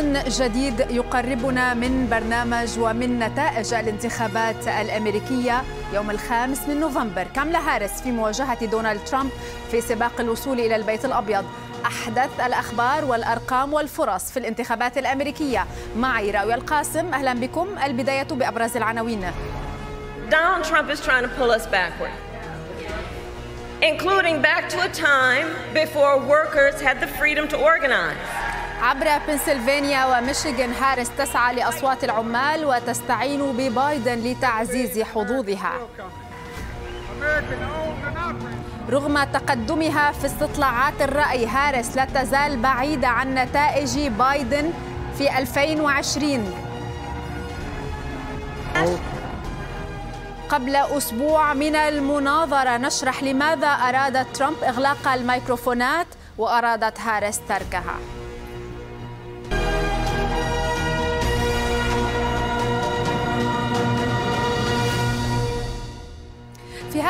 جديد يقربنا من برنامج ومن نتائج الانتخابات الأمريكية يوم الخامس من نوفمبر، كاملا هاريس في مواجهة دونالد ترامب في سباق الوصول إلى البيت الأبيض. أحدث الأخبار والأرقام والفرص في الانتخابات الأمريكية معي راوي القاسم أهلا بكم البداية بأبرز العناوين. Donald Trump is trying to pull us backward. including back to a time before workers had the freedom to organize. عبر بنسلفانيا وميشيغان هاريس تسعى لأصوات العمال وتستعين ببايدن لتعزيز حظوظها. رغم تقدمها في استطلاعات الرأي هاريس لا تزال بعيدة عن نتائج بايدن في 2020 قبل أسبوع من المناظرة نشرح لماذا أراد ترامب إغلاق الميكروفونات وأرادت هاريس تركها.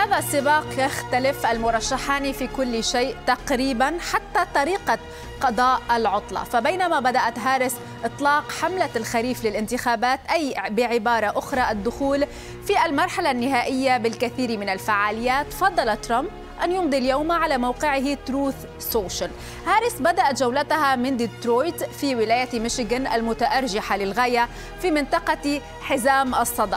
هذا السباق يختلف المرشحان في كل شيء تقريبا حتى طريقة قضاء العطلة. فبينما بدأت هاريس إطلاق حملة الخريف للانتخابات أي بعبارة أخرى الدخول في المرحلة النهائية بالكثير من الفعاليات فضل ترامب أن يمضي اليوم على موقعه تروث سوشيال هاريس بدأت جولتها من ديترويت في ولاية ميشيغان المتأرجحة للغاية في منطقة حزام الصدأ.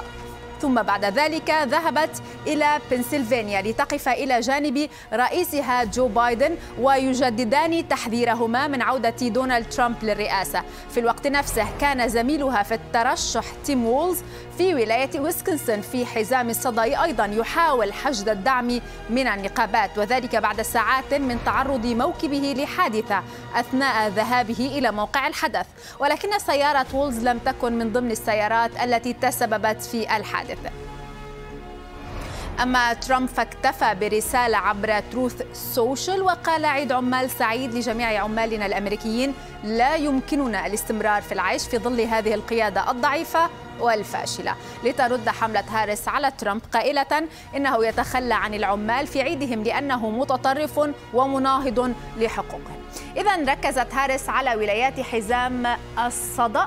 ثم بعد ذلك ذهبت إلى بنسلفانيا لتقف إلى جانب رئيسها جو بايدن ويجددان تحذيرهما من عودة دونالد ترامب للرئاسة. في الوقت نفسه كان زميلها في الترشح تيم وولز في ولاية ويسكنسن في حزام الصدأ أيضا يحاول حشد الدعم من النقابات وذلك بعد ساعات من تعرض موكبه لحادثة أثناء ذهابه إلى موقع الحدث. ولكن سيارة وولز لم تكن من ضمن السيارات التي تسببت في الحادث. الحادث. أما ترامب فاكتفى برسالة عبر تروث سوشيال وقال عيد عمال سعيد لجميع عمالنا الأمريكيين لا يمكننا الاستمرار في العيش في ظل هذه القيادة الضعيفة والفاشلة. لترد حملة هاريس على ترامب قائلة إنه يتخلى عن العمال في عيدهم لأنه متطرف ومناهض لحقوقهم. إذا ركزت هاريس على ولايات حزام الصدى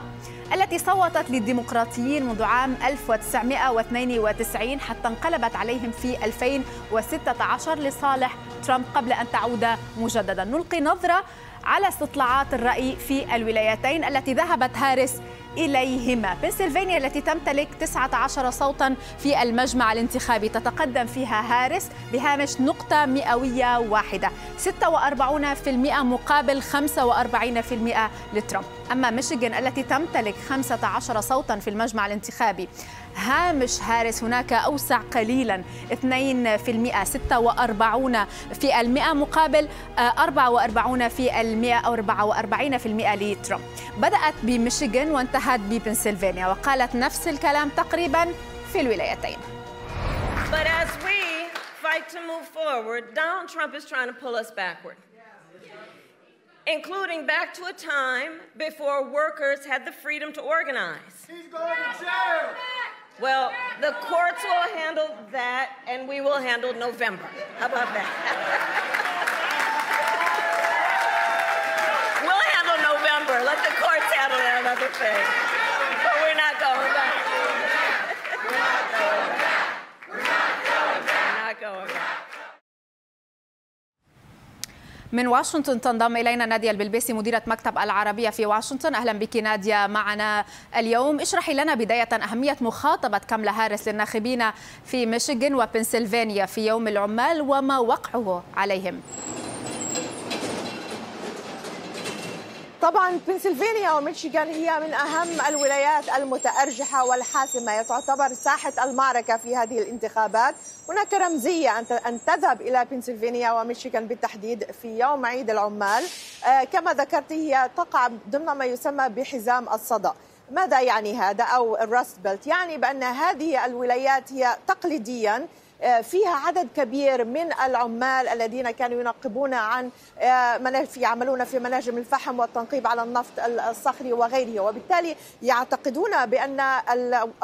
التي صوتت للديمقراطيين منذ عام 1992 حتى انقلبت عليهم في 2016 لصالح ترامب قبل أن تعود مجددا. نلقي نظرة على استطلاعات الرأي في الولايتين التي ذهبت هاريس إليهما. بنسلفانيا التي تمتلك 19 صوتا في المجمع الانتخابي. تتقدم فيها هاريس بهامش نقطة مئوية واحدة. 46% مقابل 45% لترامب. أما ميشيغان التي تمتلك 15 صوتا في المجمع الانتخابي هامش هاريس هناك أوسع قليلا 2% 46 في المئة مقابل 44 في المئة أو 44 في المئة لترامب بدأت بميشيغان وانتهت ببنسلفانيا وقالت نفس الكلام تقريبا في الولايتين But as we fight to move forward, Donald Trump is trying to pull us backward. including back to a time before workers had the freedom to organize. He's going to jail. Well, the courts will handle that, and we will handle November. How about that? we'll handle November. Let the courts handle that other thing. من واشنطن تنضم إلينا نادية البلبيسي مديرة مكتب العربية في واشنطن. أهلا بك نادية معنا اليوم. اشرحي لنا بداية أهمية مخاطبة كاملا هاريس للناخبين في ميشيغان وبنسلفانيا في يوم العمال وما وقعه عليهم. طبعا بنسلفانيا وميشيغان هي من أهم الولايات المتأرجحة والحاسمة. تعتبر ساحة المعركة في هذه الانتخابات. هناك رمزية أن تذهب إلى بنسلفانيا وميشيغان بالتحديد في يوم عيد العمال. كما ذكرت هي تقع ضمن ما يسمى بحزام الصدى. ماذا يعني هذا؟ أو الراست بيلت. يعني بأن هذه الولايات هي تقليديا فيها عدد كبير من العمال الذين كانوا ينقبون عن يعملون في مناجم الفحم والتنقيب على النفط الصخري وغيره. وبالتالي يعتقدون بأن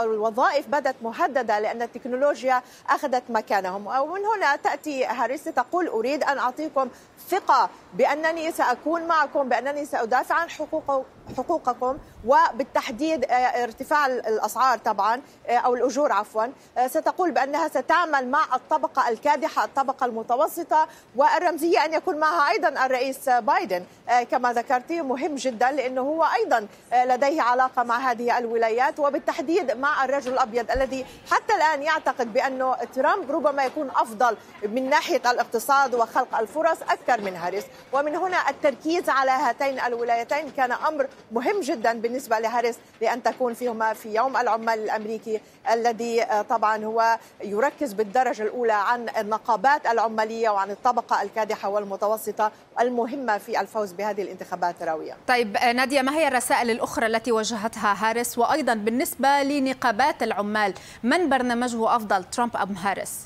الوظائف بدت مهددة لأن التكنولوجيا أخذت مكانهم. ومن هنا تأتي هاريس تقول أريد أن أعطيكم ثقة بأنني سأكون معكم بأنني سأدافع عن حقوق حقوقكم وبالتحديد ارتفاع الأسعار طبعا أو الأجور عفوا. ستقول بأنها ستعمل مع الطبقة الكادحة الطبقة المتوسطة والرمزية أن يكون معها أيضا الرئيس بايدن. كما ذكرتي مهم جدا لأنه هو أيضا لديه علاقة مع هذه الولايات وبالتحديد مع الرجل الأبيض الذي حتى الآن يعتقد بأنه ترامب ربما يكون أفضل من ناحية الاقتصاد وخلق الفرص أكثر من هاريس. ومن هنا التركيز على هاتين الولايتين كان أمر مهم جدا بالنسبة لهاريس لأن تكون فيهما في يوم العمال الأمريكي الذي طبعا هو يركز بالدرجة الأولى عن النقابات العمالية وعن الطبقة الكادحة والمتوسطة المهمة في الفوز بهذه الانتخابات راويه. طيب نادية ما هي الرسائل الأخرى التي وجهتها هاريس وأيضا بالنسبة لنقابات العمال من برنامجه أفضل ترامب أم هاريس؟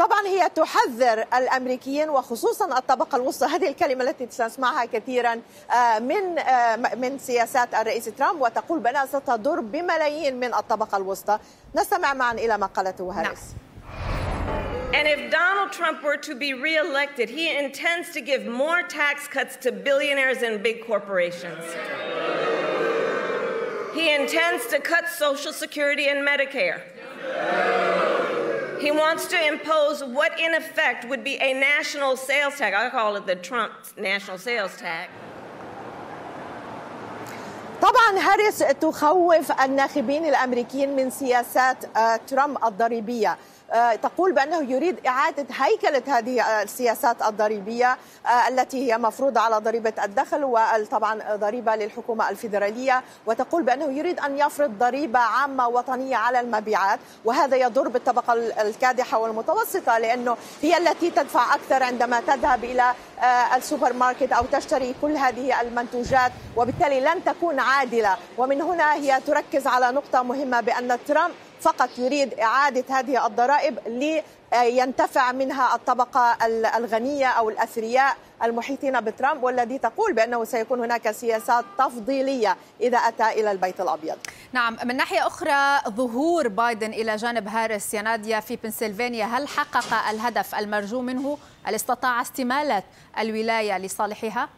طبعا هي تحذر الأمريكيين وخصوصا الطبقة الوسطى هذه الكلمة التي تسمعها كثيرا من من سياسات الرئيس ترامب وتقول بانها ستضر بملايين من الطبقة الوسطى نستمع معا إلى ما قالته هاريس And if Donald Trump were to be reelected, he intends to give more tax cuts to billionaires and big corporations. He intends to cut Social Security and Medicare. He wants to impose what, in effect, would be a national sales tax. I call it the Trump national sales tax. طبعا هاريس تخوف الناخبين الامريكيين من سياسات ترامب الضريبيه تقول بأنه يريد إعادة هيكلة هذه السياسات الضريبية التي هي مفروضة على ضريبة الدخل وطبعا ضريبة للحكومة الفيدرالية. وتقول بأنه يريد أن يفرض ضريبة عامة وطنية على المبيعات وهذا يضر بالطبقة الكادحة والمتوسطة لأنه هي التي تدفع أكثر عندما تذهب إلى السوبر ماركت أو تشتري كل هذه المنتوجات وبالتالي لن تكون عادلة. ومن هنا هي تركز على نقطة مهمة بأن ترامب فقط يريد إعادة هذه الضرائب لينتفع منها الطبقة الغنية أو الأثرياء المحيطين بترامب والذي تقول بأنه سيكون هناك سياسات تفضيلية إذا أتى إلى البيت الأبيض نعم من ناحية أخرى ظهور بايدن إلى جانب هاريس يا في بنسلفانيا هل حقق الهدف المرجو منه؟ هل استطاع استمالة الولاية لصالحها؟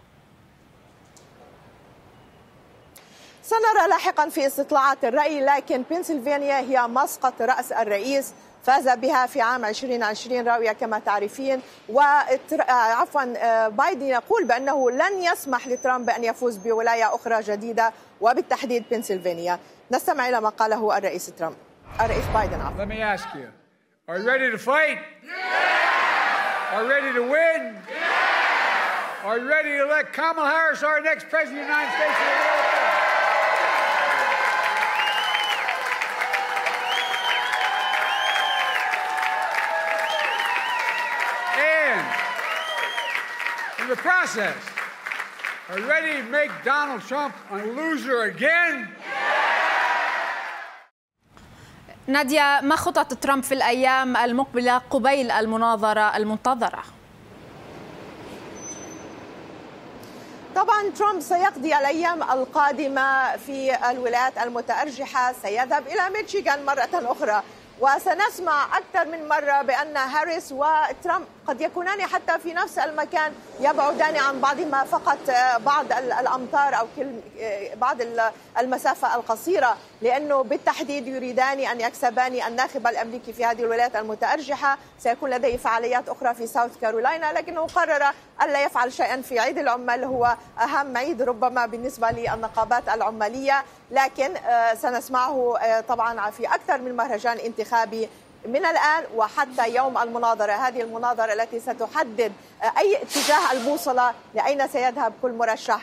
سنرى لاحقا في استطلاعات الرأي لكن بنسلفانيا هي مسقط رأس الرئيس فاز بها في عام 2020 راوية كما تعرفين وعفوا بايدن يقول بأنه لن يسمح لترامب بأن يفوز بولاية أخرى جديدة وبالتحديد بنسلفانيا نستمع إلى ما قاله الرئيس ترامب الرئيس بايدن عفوا Let me ask you, are you ready to fight? Yeah! Are you ready to win? Yeah! Are you ready to elect Kamala Harris our next president of the United States of America? The process, are you ready to make Donald Trump a loser again? نادية ما خطط ترامب في الأيام المقبلة قبيل المناظرة المنتظرة؟ طبعا ترامب سيقضي الأيام القادمة في الولايات المتأرجحة سيذهب إلى ميشيغان مرة أخرى وسنسمع أكثر من مرة بأن هاريس وترامب قد يكونان حتى في نفس المكان يبعدان عن بعضهما فقط بعض الأمتار أو بعض المسافة القصيرة لأنه بالتحديد يريدان أن يكسبان الناخب الأمريكي في هذه الولايات المتأرجحة. سيكون لديه فعاليات أخرى في ساوث كارولاينا لكنه قرر ألا يفعل شيئا في عيد العمال هو أهم عيد ربما بالنسبة للنقابات العمالية. لكن سنسمعه طبعا في أكثر من مهرجان انتخابي من الآن وحتى يوم المناظرة. هذه المناظرة التي ستحدد أي اتجاه البوصلة لأين سيذهب كل مرشح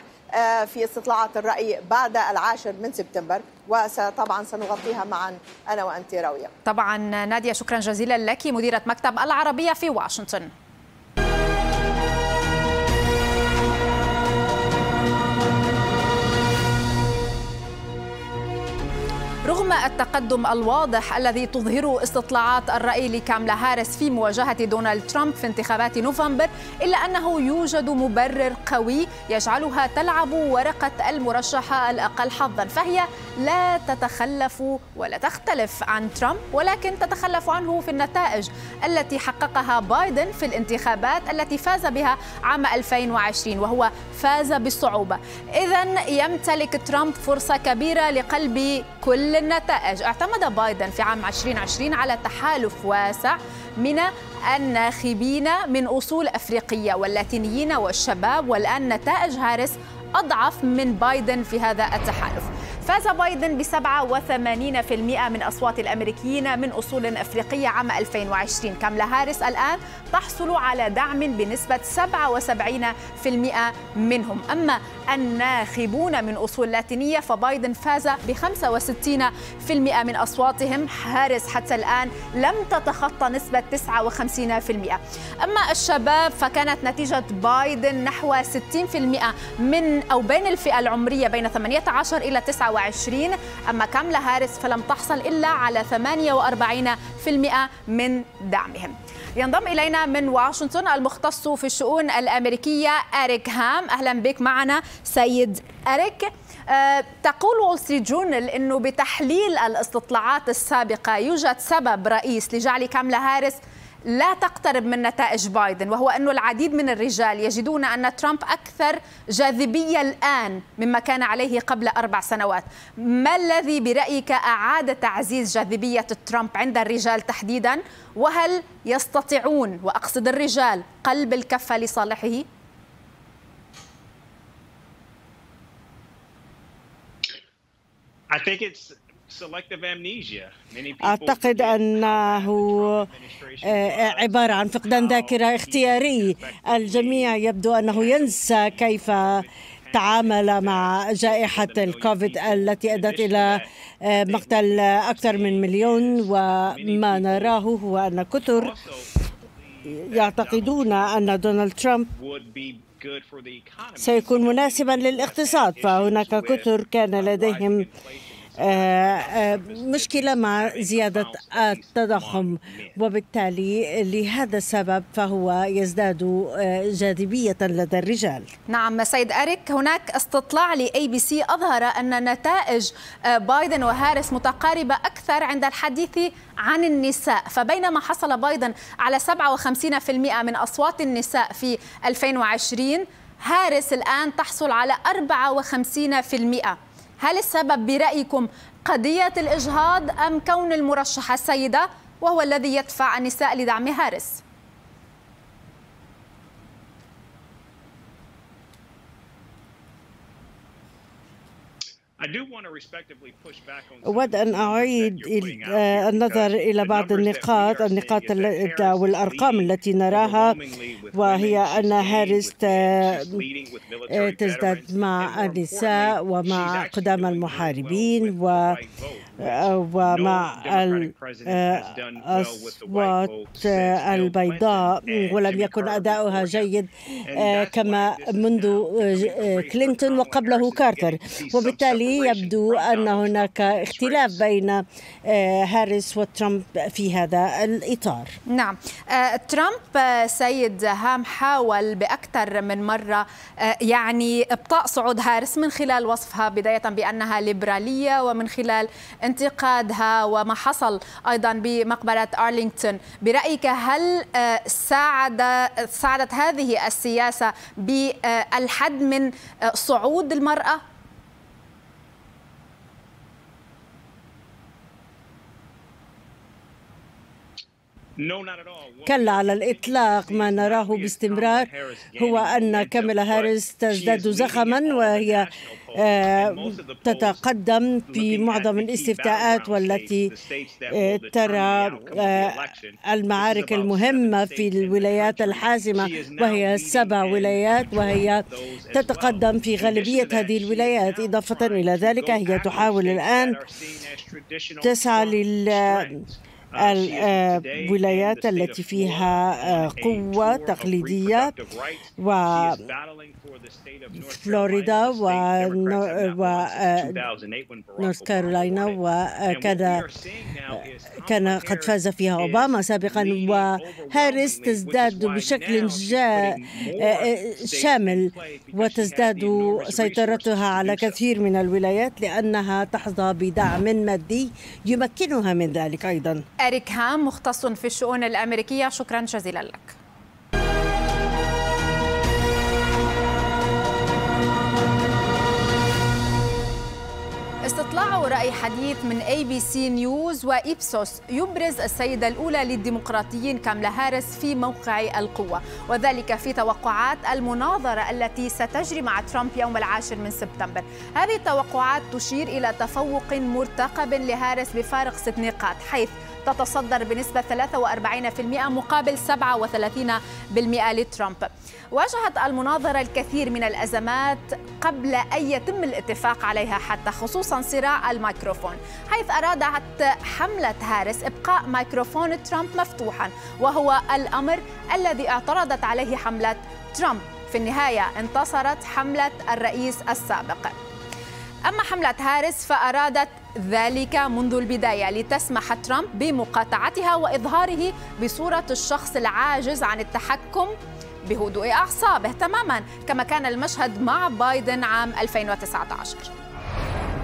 في استطلاعات الرأي بعد العاشر من سبتمبر. وطبعا سنغطيها معا أنا وأنت راوية طبعا نادية شكرا جزيلا لك مديرة مكتب العربية في واشنطن. رغم التقدم الواضح الذي تظهره استطلاعات الرأي لكاملا هاريس في مواجهة دونالد ترامب في انتخابات نوفمبر إلا أنه يوجد مبرر قوي يجعلها تلعب ورقة المرشحة الأقل حظا فهي لا تتخلف ولا تختلف عن ترامب ولكن تتخلف عنه في النتائج التي حققها بايدن في الانتخابات التي فاز بها عام 2020 وهو فاز بالصعوبة. إذا يمتلك ترامب فرصة كبيرة لقلب كل النتائج. اعتمد بايدن في عام 2020 على تحالف واسع من الناخبين من أصول أفريقية واللاتينيين والشباب والآن نتائج هاريس أضعف من بايدن في هذا التحالف. فاز بايدن ب 87% من أصوات الأمريكيين من أصول أفريقية عام 2020 كاملا هاريس الآن تحصل على دعم بنسبة 77% منهم. أما الناخبون من أصول لاتينية فبايدن فاز ب 65% من أصواتهم. هاريس حتى الآن لم تتخطى نسبة 59% أما الشباب فكانت نتيجة بايدن نحو 60% من أو بين الفئة العمرية بين 18 إلى 29 أما كاملا هاريس فلم تحصل إلا على 48% من دعمهم. ينضم إلينا من واشنطن المختص في الشؤون الأمريكية أريك هام. أهلا بك معنا سيد أريك. أه تقول وول ستريت جورنال إنه بتحليل الإستطلاعات السابقة يوجد سبب رئيس لجعل كامالا هاريس لا تقترب من نتائج بايدن وهو أن العديد من الرجال يجدون أن ترامب أكثر جاذبية الآن مما كان عليه قبل أربع سنوات ما الذي برأيك أعاد تعزيز جاذبية ترامب عند الرجال تحديدا وهل يستطيعون وأقصد الرجال قلب الكفة لصالحه؟ I think it's أعتقد أنه عبارة عن فقدان ذاكرة اختياري. الجميع يبدو أنه ينسى كيف تعامل مع جائحة الكوفيد التي أدت إلى مقتل أكثر من مليون. وما نراه هو أن كثر يعتقدون أن دونالد ترامب سيكون مناسبا للاقتصاد. فهناك كثر كان لديهم مشكلة مع زيادة التضخم وبالتالي لهذا السبب فهو يزداد جاذبية لدى الرجال. نعم سيد إريك هناك استطلاع ل ABC أظهر أن نتائج بايدن وهاريس متقاربة أكثر عند الحديث عن النساء. فبينما حصل بايدن على 57% من أصوات النساء في 2020 هاريس الآن تحصل على 54% هل السبب برأيكم قضية الإجهاض أم كون المرشحة السيدة وهو الذي يدفع النساء لدعم هارس؟ أود أن أعيد النظر إلى بعض النقاط النقاط والأرقام التي نراها وهي أن هاريس تزداد مع النساء ومع قدام المحاربين و ومع الأصوات البيضاء ولم يكن أداؤها جيد كما منذ كلينتون وقبله كارتر. وبالتالي يبدو أن هناك اختلاف بين هاريس وترامب في هذا الإطار. نعم. ترامب سيد هام حاول بأكثر من مرة يعني إبطاء صعود هاريس من خلال وصفها بداية بأنها ليبرالية ومن خلال انتقادها وما حصل أيضا بمقبرة أرلينغتون. برأيك هل ساعد ساعدت هذه السياسة بالحد من صعود المرأة؟ كلا على الإطلاق ما نراه باستمرار هو أن كاميلا هاريس تزداد زخما وهي تتقدم في معظم الاستفتاءات والتي ترى المعارك المهمة في الولايات الحاسمة وهي سبع ولايات وهي تتقدم في غالبية هذه الولايات. إضافة إلى ذلك هي تحاول الآن تسعى لل الولايات التي فيها قوة تقليدية و فلوريدا ونورث كارولاينا وكان كان قد فاز فيها أوباما سابقا وهاريس تزداد بشكل شامل وتزداد سيطرتها على كثير من الولايات لأنها تحظى بدعم مادي يمكنها من ذلك أيضا إريك هام مختص في الشؤون الأمريكية شكرا جزيلا لك استطلاع رأي حديث من ABC News وإبسوس يبرز السيدة الأولى للديمقراطيين كامالا هاريس في موقع القوة. وذلك في توقعات المناظرة التي ستجري مع ترامب يوم العاشر من سبتمبر. هذه التوقعات تشير إلى تفوق مرتقب لهاريس بفارق ست نقاط حيث تتصدر بنسبة 43% مقابل 37% لترامب. واجهت المناظرة الكثير من الأزمات قبل أن يتم الاتفاق عليها حتى خصوصا صراع الميكروفون حيث أرادت حملة هاريس إبقاء ميكروفون ترامب مفتوحا وهو الأمر الذي اعترضت عليه حملة ترامب. في النهاية انتصرت حملة الرئيس السابق. أما حملة هاريس فأرادت ذلك منذ البداية لتسمح ترامب بمقاطعتها وإظهاره بصورة الشخص العاجز عن التحكم بهدوء أعصابه تماما كما كان المشهد مع بايدن عام 2019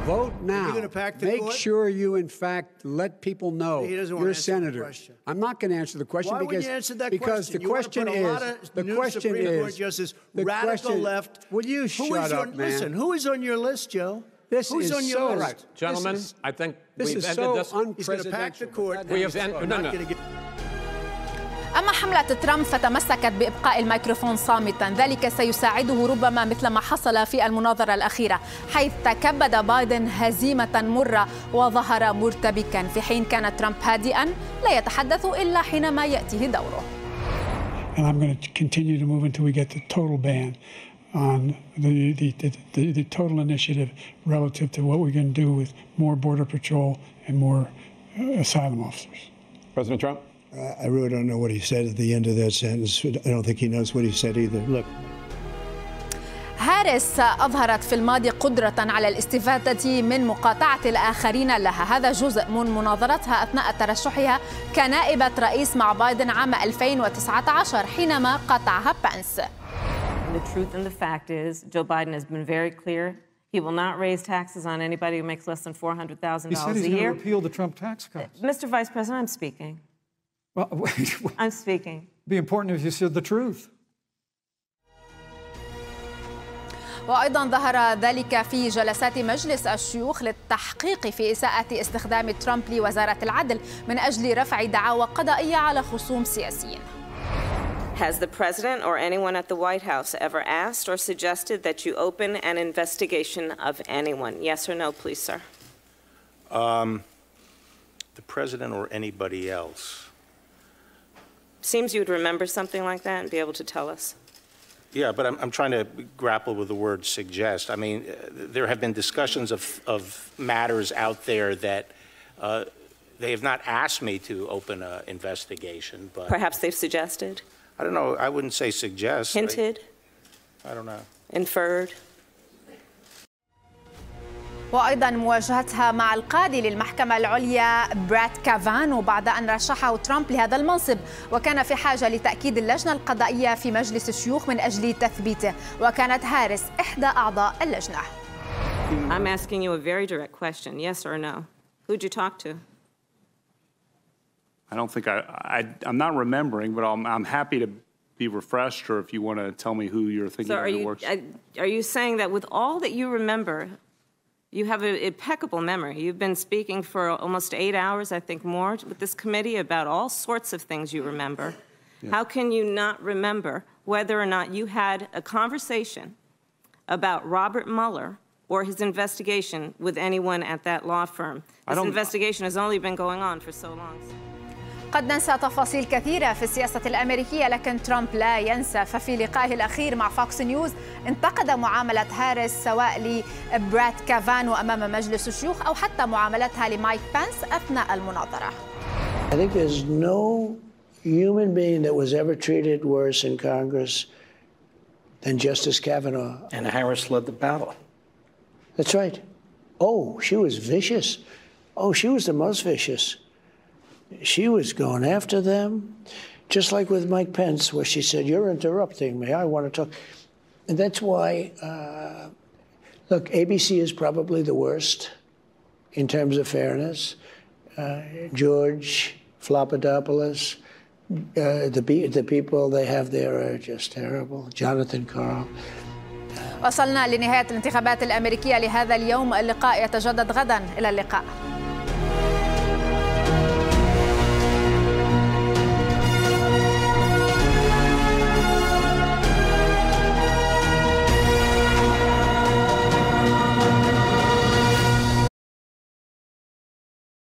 Vote now. Make court? sure you, in fact, let people know you're a senator. I'm not going to answer the question Why because, you answer that because question? the question is the question Supreme is Court justice, the radical question, left. Will you who shut up, on, man? Listen, who is on your list, Joe? This Who's is on your so list? right, gentlemen. Is, I think this we've is ended so this. He's going to pack the court. We have ended. No, no. أما حملة ترامب فتمسكت بإبقاء الميكروفون صامتا ذلك سيساعده ربما مثل ما حصل في المناظرة الأخيرة حيث تكبد بايدن هزيمة مرة وظهر مرتبكا في حين كان ترامب هادئا لا يتحدث إلا حينما يأتيه دوره And I'm going to continue to move until we get the total ban on the, the, the, the total initiative relative to what we're going to do with more Border Patrol and more asylum officers. President Trump? I really don't know what he said at the end of that sentence. I don't think he knows what he said either. Look. هاريس أظهرت في الماضي قدرة على الاستفادة من مقاطعة الآخرين لها هذا جزء من مناظرتها أثناء ترشحها كنائبة رئيس مع بايدن عام 2019 حينما قاطعها بانس The truth and the fact is, Joe Biden has been very clear. He will not raise taxes on anybody who makes less than $400,000 He said he's a going to year. repeal the Trump tax cuts. Mr. Vice President, I'm speaking. Well, wait, I'm speaking. It'd be important if you said the truth. وأيضا ظهر ذلك في جلسات مجلس الشيوخ للتحقيق في إساءة استخدام ترامب لوزارة العدل من أجل رفع دعاوى قضائية على خصوم سياسيين Has the president or anyone at the White House ever asked or suggested that you open an investigation of anyone? Yes or no, please, sir? Um, the president or anybody else? Seems you would remember something like that and be able to tell us. Yeah, but I'm, I'm trying to grapple with the word suggest. I mean, uh, there have been discussions of, of matters out there that uh, they have not asked me to open an investigation, but. Perhaps they've suggested, I don't know. I wouldn't say suggest. I- hinted, I don't know. inferred. وأيضا مواجهتها مع القاضي للمحكمة العليا برات كافانو بعد أن رشحه ترامب لهذا المنصب وكان في حاجة لتأكيد اللجنة القضائية في مجلس الشيوخ من أجل تثبيته وكانت هاريس إحدى أعضاء اللجنة I'm asking you a very direct question, yes or no. Who'd you talk to? I don't think I, I, I'm not remembering, but I'm, I'm happy to be refreshed, or if you want to tell me who you're thinking So of are you, works. I- are you saying that with all that you remember, you have an impeccable memory? You've been speaking for almost eight hours, I think more, with this committee about all sorts of things you remember. How can you not remember whether or not you had a conversation about Robert Mueller or his investigation with anyone at that law firm? I This don't- investigation has only been going on for so long. قد ننسى تفاصيل كثيرة في السياسة الأمريكية لكن ترامب لا ينسى ففي لقائه الأخير مع فوكس نيوز انتقد معاملة هاريس سواء لبرات كافانو أمام مجلس الشيوخ أو حتى معاملتها لمايك بانس أثناء المناظرة I think there's no human being that was ever treated worse in Congress than Justice Kavanaugh. And Harris led the battle. That's right. Oh, she was vicious. Oh, she was the most vicious. She was going after them, just like with Mike Pence, where she said, You're interrupting me. I want to talk. And that's why, uh, look, ABC is probably the worst in terms of fairness. Uh, George Flopadopoulos, uh, the, the people they have there are just terrible. Jonathan Carl. وصلنا لنهاية الانتخابات الأمريكية لهذا اليوم اللقاء يتجدد غدا إلى اللقاء